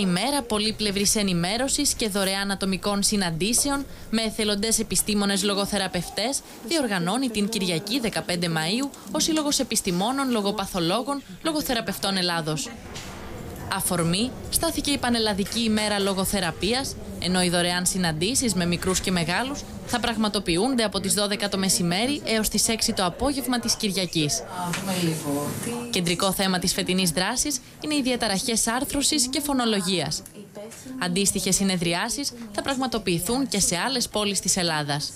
ημέρα πολύπλευρης ενημέρωσης και δωρεάν ατομικών συναντήσεων με εθελοντές επιστήμονες λογοθεραπευτές διοργανώνει την Κυριακή 15 Μαου ο Σύλλογος Επιστημόνων Λογοπαθολόγων Λογοθεραπευτών Ελλάδος. Αφορμή στάθηκε η Πανελλαδική ημέρα λογοθεραπείας, ενώ οι δωρεάν συναντήσεις με μικρούς και μεγάλους θα πραγματοποιούνται από τις 12 το μεσημέρι έως τις 6 το απόγευμα της Κυριακής. Κεντρικό θέμα της φετινής δράσης είναι οι διαταραχές άρθρωσης και φωνολογίας. Αντίστοιχες συνεδριάσεις θα πραγματοποιηθούν και σε άλλες πόλεις της Ελλάδας.